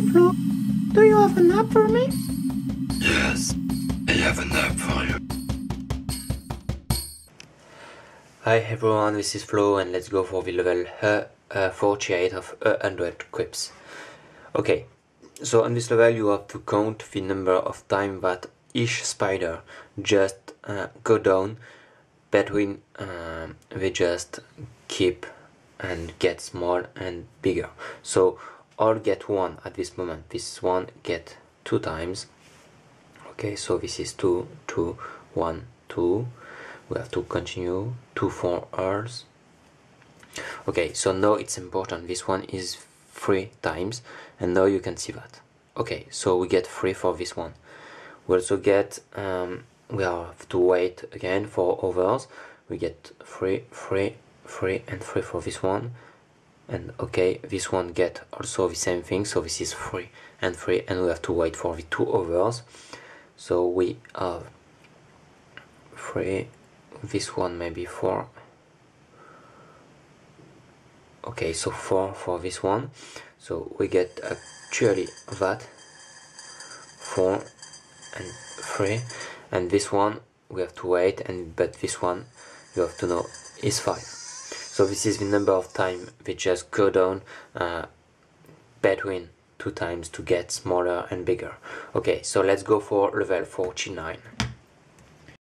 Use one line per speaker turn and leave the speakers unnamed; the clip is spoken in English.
Hey Flo, do you have an app for me?
Yes, I have an app for you.
Hi everyone, this is Flo and let's go for the level uh, uh, 48 of 100 crypts. Okay, so on this level you have to count the number of times that each spider just uh, go down between um, they just keep and get small and bigger. So all get one at this moment. This one get two times. Okay, so this is two, two, one, two. We have to continue two four hours. Okay, so now it's important. This one is three times, and now you can see that. Okay, so we get three for this one. We also get um, we have to wait again for others. We get three, three, three, and three for this one and okay this one get also the same thing so this is free and free and we have to wait for the two others so we have three this one maybe four. Okay so four for this one. So we get actually that four and three. And this one we have to wait and but this one you have to know is five so this is the number of time we just go down uh, between two times to get smaller and bigger. Okay so let's go for level 49